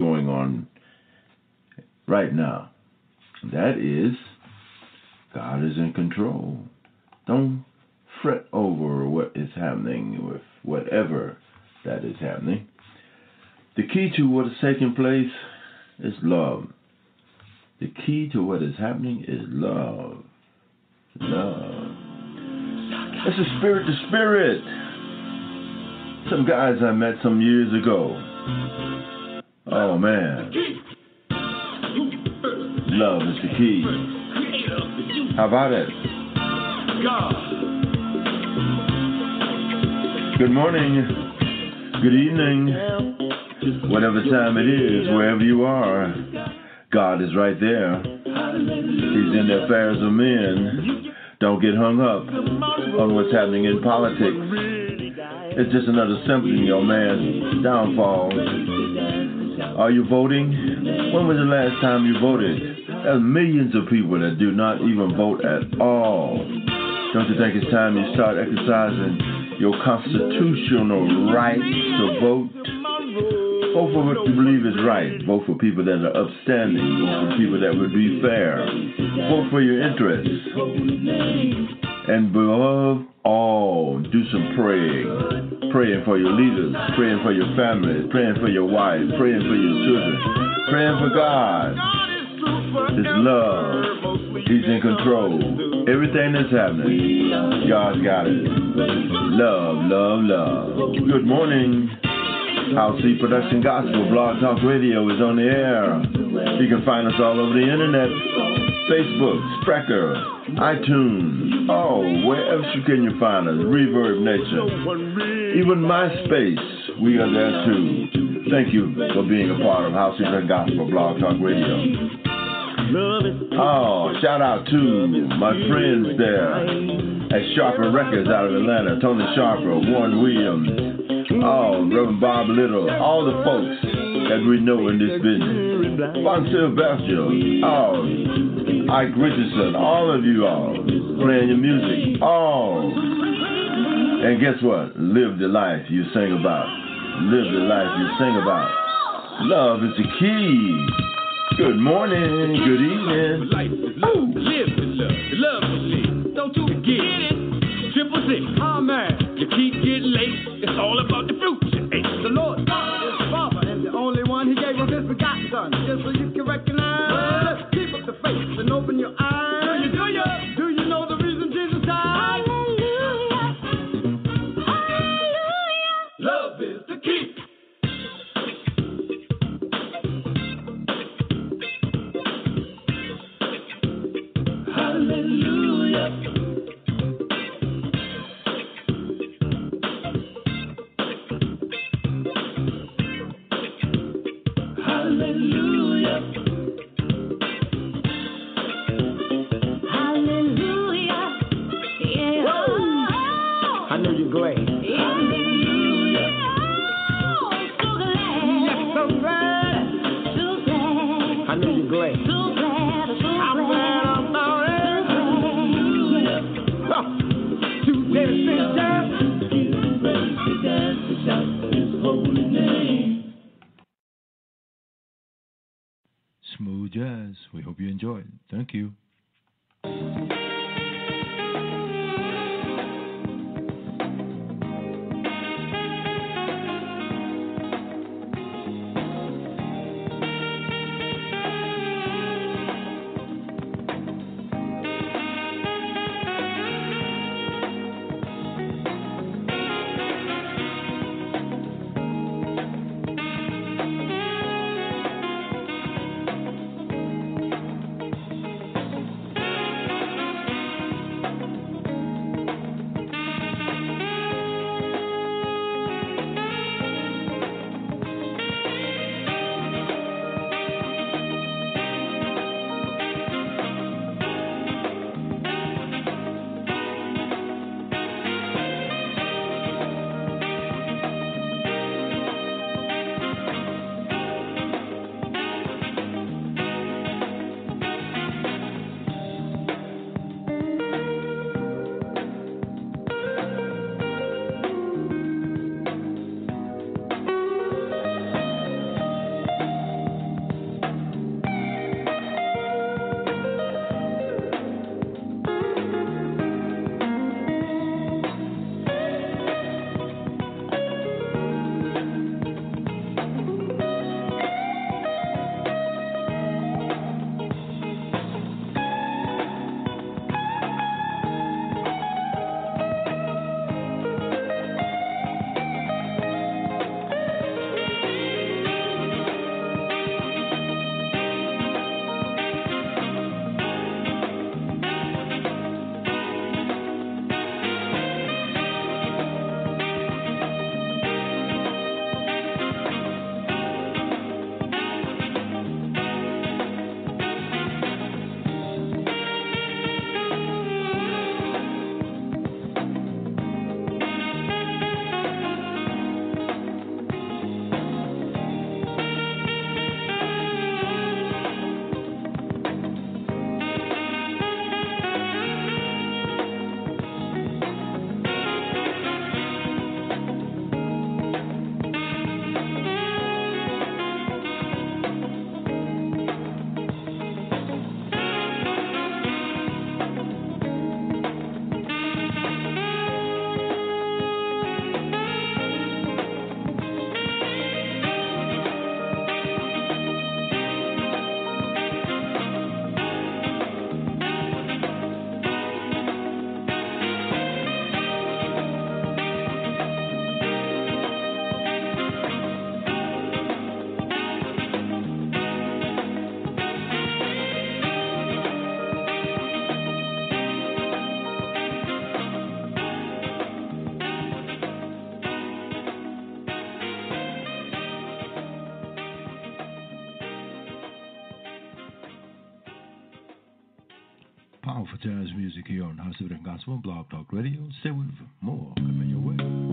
going on right now. That is, God is in control. Don't fret over what is happening with whatever that is happening. The key to what is taking place is love. The key to what is happening is love. Love. It's a spirit to spirit. Some guys I met some years ago. Oh man. Love is the key. How about it? Good morning. Good evening. Whatever time it is, wherever you are, God is right there. He's in the affairs of men. Don't get hung up on what's happening in politics. It's just another symptom, your man's downfall. Are you voting? When was the last time you voted? There's millions of people that do not even vote at all. Don't you think it's time you start exercising your constitutional right to vote? Vote for what you believe is right. Vote for people that are upstanding. Vote for people that would be fair. Vote for your interests. And above all, do some praying. Praying for your leaders, praying for your families, praying for your wife, praying for your children, praying for God. It's love. He's in control. Everything that's happening, God's got it. Love, love, love. Good morning. Howcee Production Gospel Blog Talk Radio is on the air. You can find us all over the internet Facebook, Spreaker, iTunes, oh, where else can you find us? Reverb Nation, even MySpace, we are there too. Thank you for being a part of Howcee Gospel Blog Talk Radio. Oh, shout out to my friends there at Sharper Records out of Atlanta. Tony Sharper, Warren Williams, oh, Reverend Bob Little, all the folks that we know in this business. Von Sylvester, oh, Ike Richardson, all of you all playing your music. all. and guess what? Live the life you sing about. Live the life you sing about. Love is the key. Good morning, good evening. Life is love. Live the love. The love. Don't you forget it. Triple six. Oh man, you keep getting late. It's all about the fruit you. The Lord God is the Father, and the only one He gave us His begotten Son, just so you and open your eyes. Smooth jazz. We hope you enjoy enjoyed. Thank you. Powerful jazz music here on House of the Gospel Blog Talk Radio. Stay with more coming your way.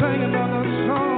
Sing another song.